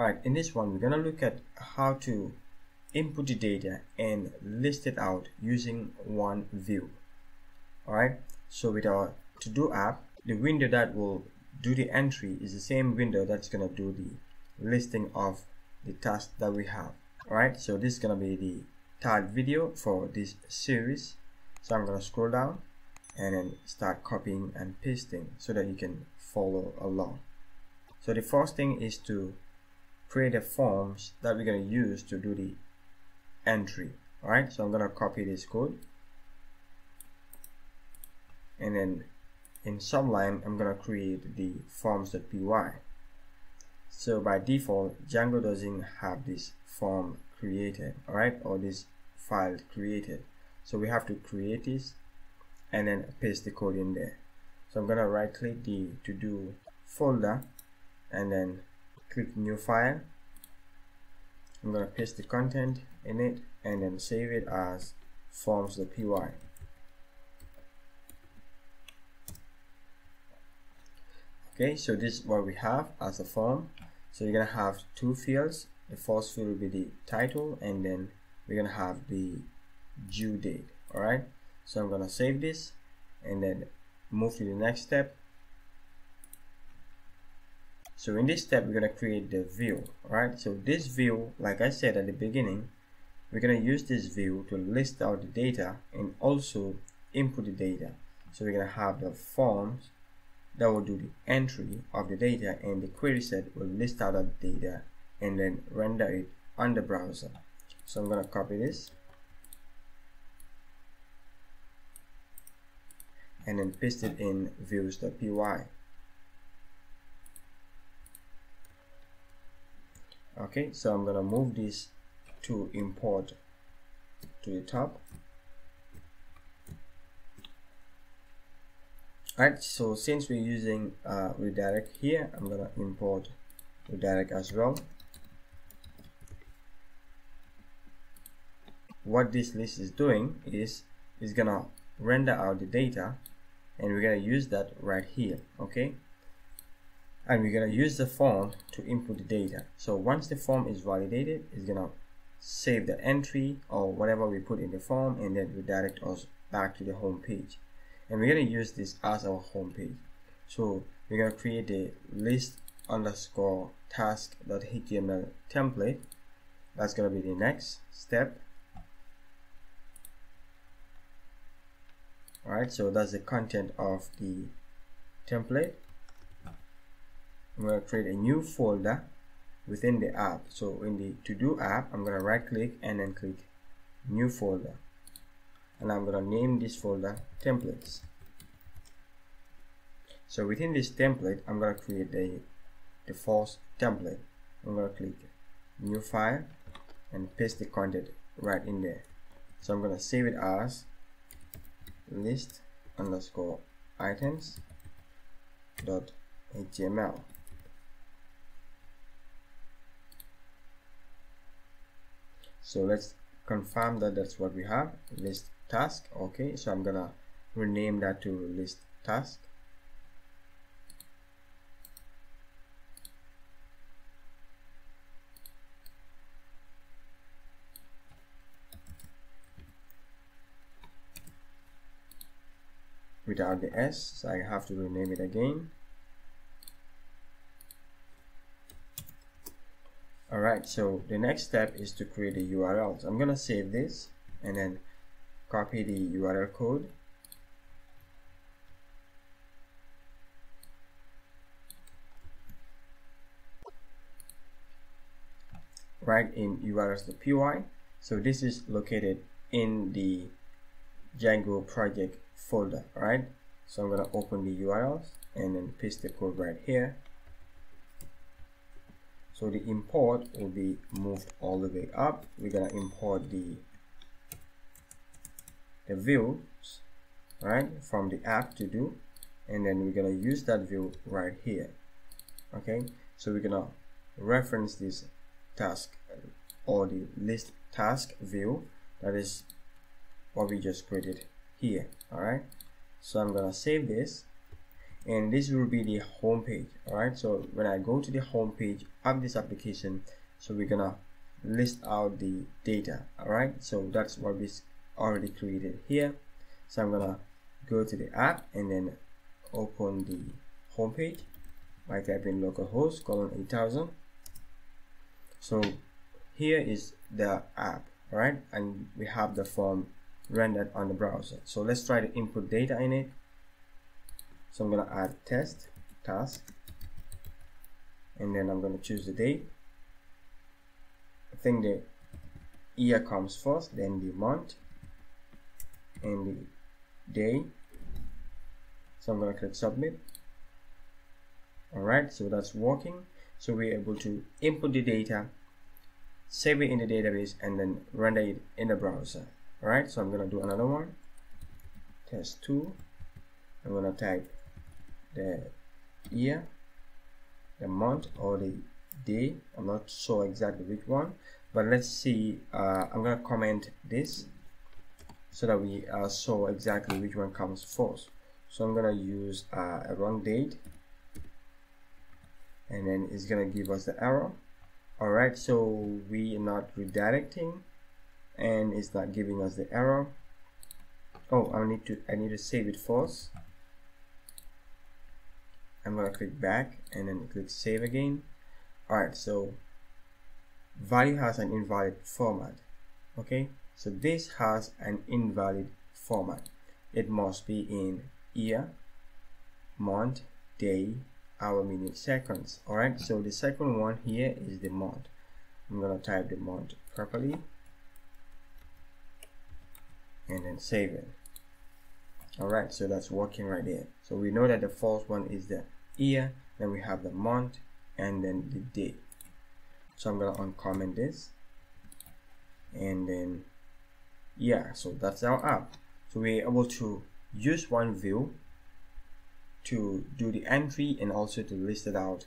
Alright, in this one, we're going to look at how to input the data and list it out using one view. Alright, so with our to-do app, the window that will do the entry is the same window that's going to do the listing of the task that we have. Alright, so this is going to be the third video for this series. So I'm going to scroll down and then start copying and pasting so that you can follow along. So the first thing is to create the forms that we're going to use to do the entry alright? So I'm going to copy this code. And then in Sublime I'm going to create the forms.py so by default Django doesn't have this form created alright? Or this file created. So we have to create this and then paste the code in there. So I'm gonna right click the to do folder and then click new file. I'm gonna paste the content in it and then save it as forms.py okay so this is what we have as a form. So you're gonna have two fields. The first field will be the title and then we're gonna have the due date all right so I'm gonna save this and then move to the next step so in this step, we're going to create the view, right? So this view, like I said at the beginning, we're going to use this view to list out the data and also input the data. So we're going to have the forms that will do the entry of the data and the query set will list out the data and then render it on the browser. So I'm going to copy this and then paste it in views.py. okay so I'm gonna move this to import to the top Alright, so since we're using uh, redirect here, I'm gonna import redirect as well. What this list is doing is it's gonna render out the data and we're gonna use that right here, okay? And we're going to use the form to input the data. So once the form is validated it's going to save the entry or whatever we put in the form and then redirect us back to the home page. And we're going to use this as our home page. So we're going to create a list underscore task.html template. That's going to be the next step. Alright so that's the content of the template I'm going to create a new folder within the app. So in the to do app I'm going to right click and then click new folder. And I'm going to name this folder templates. So within this template I'm going to create a false template. I'm going to click new file and paste the content right in there. So I'm going to save it as list underscore items dot html so let's confirm that that's what we have. List task. Okay so I'm gonna rename that to list task. Without the s so I have to rename it again Alright, so the next step is to create a URL. So I'm to save this and then copy the URL code. Right in urls.py. So this is located in the Django project folder, right? So I'm to open the URLs and then paste the code right here so the import will be moved all the way up. We're gonna import the the views right from the app to do. And then we're gonna use that view right here okay? So we're gonna reference this task or the list task view. That is what we just created here all right? So I'm gonna save this and this will be the home page all right so when I go to the home page of this application so we're gonna list out the data all right so that's what we already created here. So I'm gonna go to the app and then open the home page by typing localhost colon 8000 so here is the app right and we have the form rendered on the browser. So let's try to input data in it so I'm gonna add test task and then I'm gonna choose the date. I think the year comes first then the month and the day. So I'm gonna click submit. Alright so that's working. So we're able to input the data save it in the database and then render it in the browser. Alright so I'm gonna do another one. Test 2 I'm gonna type the year the month or the day. I'm not sure exactly which one but let's see uh, I'm gonna comment this so that we uh, saw exactly which one comes first. So I'm gonna use uh, a wrong date and then it's gonna give us the error. Alright so we are not redirecting and it's not giving us the error. Oh I need to I need to save it first I'm gonna click back and then click save again. Alright so value has an invalid format okay? So this has an invalid format. It must be in year month day hour minute seconds. Alright so the second one here is the month. I'm gonna type the month properly and then save it. Alright so that's working right there. So we know that the false one is the year then we have the month and then the day. So I'm gonna uncomment this and then yeah so that's our app. So we're able to use one view to do the entry and also to list it out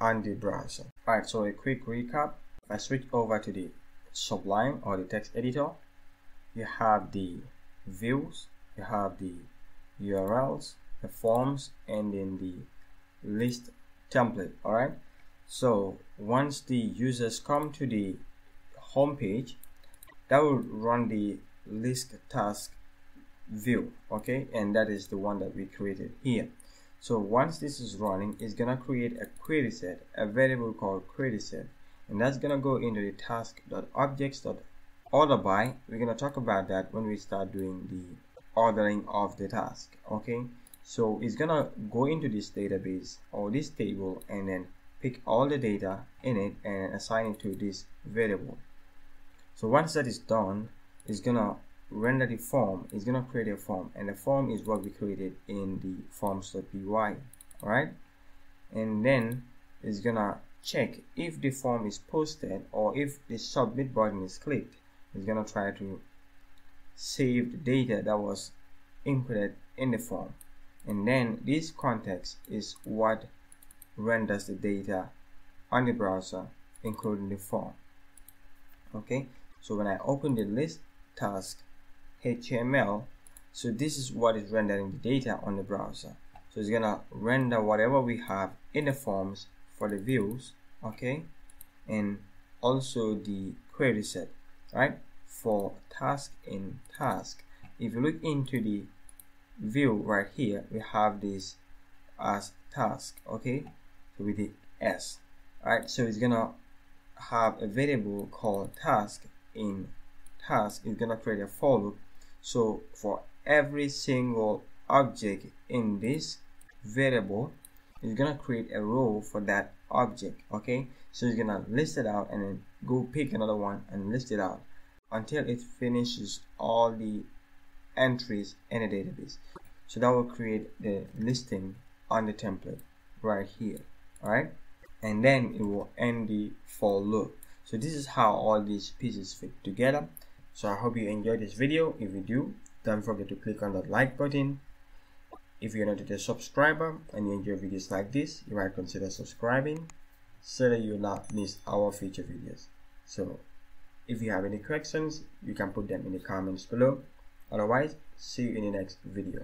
on the browser. Alright so a quick recap. If I switch over to the Sublime or the text editor you have the views you have the URLs the forms and then the list template alright? So once the users come to the home page that will run the list task view okay? And that is the one that we created here. So once this is running it's gonna create a query set a variable called query set. And that's gonna go into the task.objects.order by. We're gonna talk about that when we start doing the ordering of the task okay so it's gonna go into this database or this table and then pick all the data in it and assign it to this variable. So once that is done it's gonna render the form it's gonna create a form and the form is what we created in the forms.py alright? And then it's gonna check if the form is posted or if the submit button is clicked. It's gonna try to save the data that was inputted in the form and then this context is what renders the data on the browser including the form. Okay? So when I open the list task HTML so this is what is rendering the data on the browser. So it's gonna render whatever we have in the forms for the views okay? And also the query set right? For task in task. If you look into the view right here we have this as task okay? So with the s right? So it's gonna have a variable called task. In task is gonna create a for loop. So for every single object in this variable it's gonna create a row for that object okay? So it's gonna list it out and then go pick another one and list it out until it finishes all the entries in a database. So that will create the listing on the template right here alright? And then it will end the for loop so this is how all these pieces fit together. So i hope you enjoyed this video. If you do don't forget to click on that like button. If you're not a subscriber and you enjoy videos like this you might consider subscribing so that you'll not miss our future videos. So if you have any questions you can put them in the comments below otherwise see you in the next video